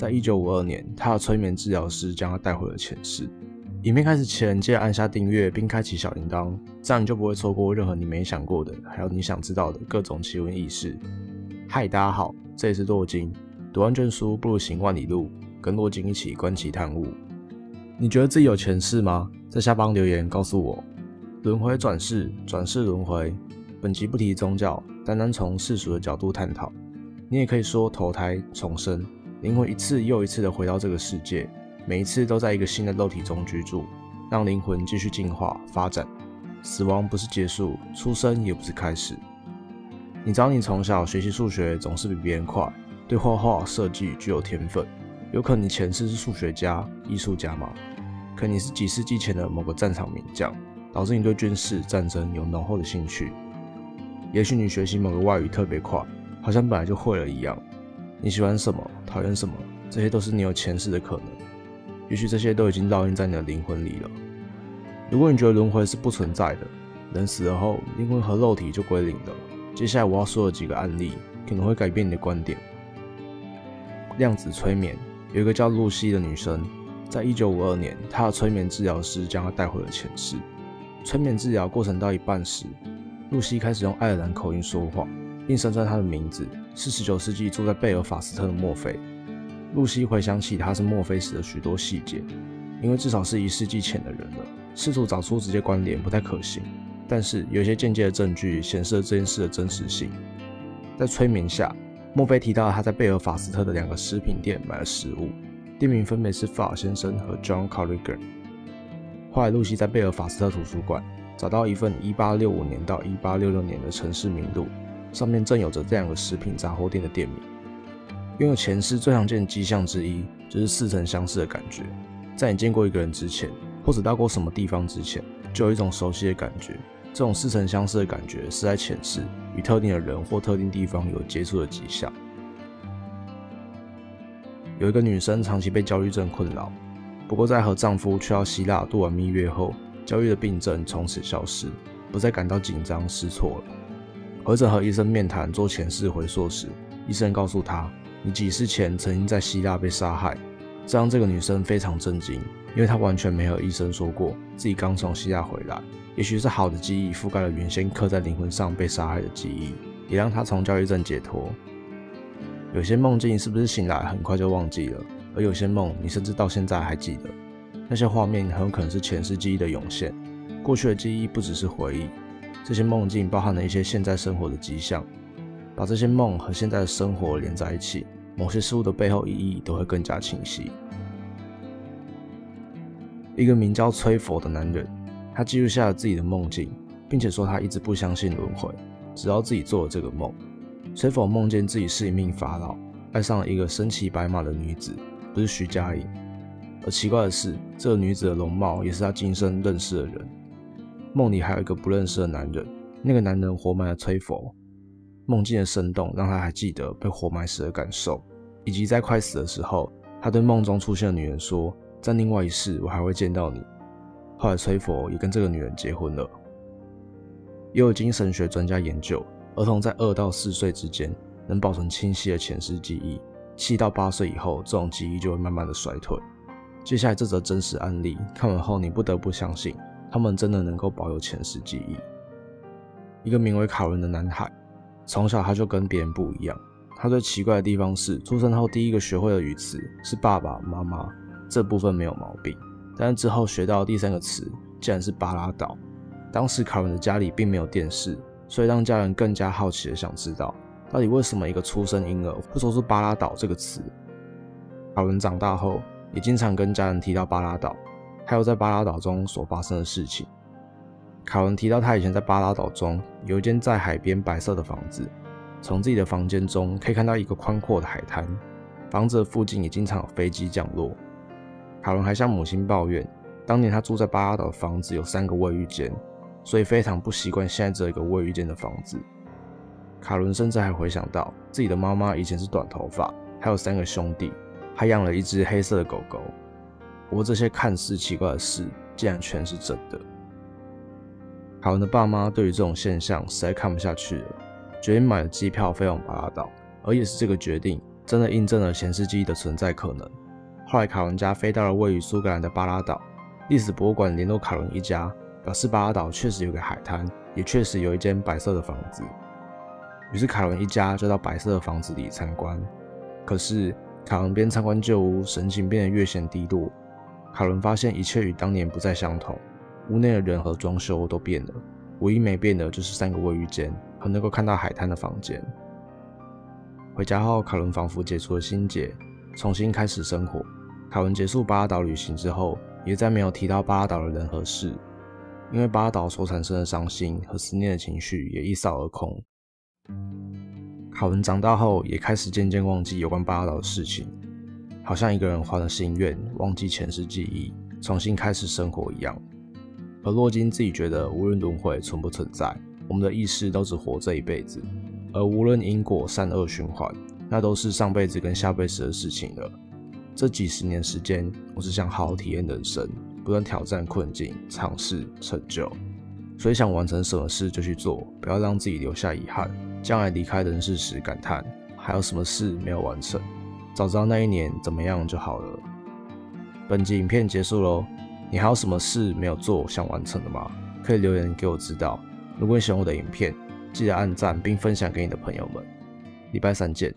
在一九五二年，他的催眠治疗师将他带回了前世。影片开始前，记得按下订阅并开启小铃铛，这样你就不会错过任何你没想过的，还有你想知道的各种奇闻异事。嗨，大家好，这里是洛金，读万卷书不如行万里路，跟洛金一起观其探悟。你觉得自己有前世吗？在下方留言告诉我。轮回转世，转世轮回。本集不提宗教，单单从世俗的角度探讨。你也可以说投胎重生，灵魂一次又一次的回到这个世界。每一次都在一个新的肉体中居住，让灵魂继续进化发展。死亡不是结束，出生也不是开始。你知道你从小学习数学总是比别人快，对画画设计具有天分，有可能你前世是数学家、艺术家吗？可你是几世纪前的某个战场名将，导致你对军事战争有浓厚的兴趣。也许你学习某个外语特别快，好像本来就会了一样。你喜欢什么，讨厌什么，这些都是你有前世的可能。也许这些都已经烙印在你的灵魂里了。如果你觉得轮回是不存在的，人死了后灵魂和肉体就归零了。接下来我要说的几个案例可能会改变你的观点。量子催眠有一个叫露西的女生，在一九五二年，她的催眠治疗师将她带回了前世。催眠治疗过程到一半时，露西开始用爱尔兰口音说话，并声称他的名字是十九世纪住在贝尔法斯特的墨菲。露西回想起他是墨菲时的许多细节，因为至少是一世纪前的人了，试图找出直接关联不太可行。但是有些间接的证据显示了这件事的真实性。在催眠下，墨菲提到他在贝尔法斯特的两个食品店买了食物，店名分别是法尔先生和 John Carriger。后来，露西在贝尔法斯特图书馆找到一份1865年到1866年的城市名录，上面正有着这两个食品杂货店的店名。拥有前世最常见的迹象之一，就是似曾相识的感觉。在你见过一个人之前，或者到过什么地方之前，就有一种熟悉的感觉。这种似曾相识的感觉，是在前世与特定的人或特定地方有接触的迹象。有一个女生长期被焦虑症困扰，不过在和丈夫去到希腊度完蜜月后，焦虑的病症从此消失，不再感到紧张失措了。儿子和医生面谈做前世回溯时，医生告诉他。你几世前曾经在希腊被杀害，这让这个女生非常震惊，因为她完全没和医生说过自己刚从希腊回来。也许是好的记忆覆盖了原先刻在灵魂上被杀害的记忆，也让她从焦虑症解脱。有些梦境是不是醒来很快就忘记了？而有些梦你甚至到现在还记得，那些画面很有可能是前世记忆的涌现。过去的记忆不只是回忆，这些梦境包含了一些现在生活的迹象。把这些梦和现在的生活连在一起，某些事物的背后意义都会更加清晰。一个名叫崔佛的男人，他记录下了自己的梦境，并且说他一直不相信轮回，直到自己做了这个梦。崔佛梦见自己是一名法老，爱上了一个身骑白马的女子，不是徐佳莹。而奇怪的是，这个女子的容貌也是他今生认识的人。梦里还有一个不认识的男人，那个男人活埋了崔佛。梦境的生动让他还记得被活埋时的感受，以及在快死的时候，他对梦中出现的女人说：“在另外一世，我还会见到你。”后来，崔佛也跟这个女人结婚了。也有精神学专家研究，儿童在二到四岁之间能保存清晰的前世记忆，七到八岁以后，这种记忆就会慢慢的衰退。接下来这则真实案例看完后，你不得不相信，他们真的能够保有前世记忆。一个名为卡伦的男孩。从小他就跟别人不一样。他最奇怪的地方是，出生后第一个学会的语词是爸爸妈妈，这部分没有毛病。但是之后学到第三个词竟然是巴拉岛。当时卡文的家里并没有电视，所以让家人更加好奇的想知道，到底为什么一个出生婴儿会说出巴拉岛这个词。卡文长大后也经常跟家人提到巴拉岛，还有在巴拉岛中所发生的事情。卡文提到，他以前在巴拉岛中有一间在海边白色的房子，从自己的房间中可以看到一个宽阔的海滩，房子的附近也经常有飞机降落。卡伦还向母亲抱怨，当年他住在巴拉岛的房子有三个卫浴间，所以非常不习惯现在这一个卫浴间的房子。卡伦甚至还回想到自己的妈妈以前是短头发，还有三个兄弟，还养了一只黑色的狗狗。不过这些看似奇怪的事，竟然全是真的。卡文的爸妈对于这种现象实在看不下去了，决定买了机票飞往巴拉岛。而也是这个决定，真的印证了前世记忆的存在可能。后来卡伦家飞到了位于苏格兰的巴拉岛，历史博物馆联络卡伦一家，表示巴拉岛确实有个海滩，也确实有一间白色的房子。于是卡伦一家就到白色的房子里参观。可是卡伦边参观旧屋，神情变得越显低落。卡伦发现一切与当年不再相同，屋内的人和装修都变了，唯一没变的就是三个卫浴间和能够看到海滩的房间。回家后，卡伦仿佛解除了心结，重新开始生活。卡伦结束巴拉岛旅行之后，也再没有提到巴拉岛的人和事，因为巴拉岛所产生的伤心和思念的情绪也一扫而空。卡伦长大后，也开始渐渐忘记有关巴拉岛的事情。好像一个人换了心愿，忘记前世记忆，重新开始生活一样。而洛金自己觉得，无论轮回存不存在，我们的意识都只活这一辈子。而无论因果善恶循环，那都是上辈子跟下辈子的事情了。这几十年时间，我只想好好体验人生，不断挑战困境，尝试成就。所以想完成什么事就去做，不要让自己留下遗憾，将来离开人世时感叹还有什么事没有完成。早知道那一年怎么样就好了。本集影片结束喽，你还有什么事没有做想完成的吗？可以留言给我知道。如果你喜欢我的影片，记得按赞并分享给你的朋友们。礼拜三见。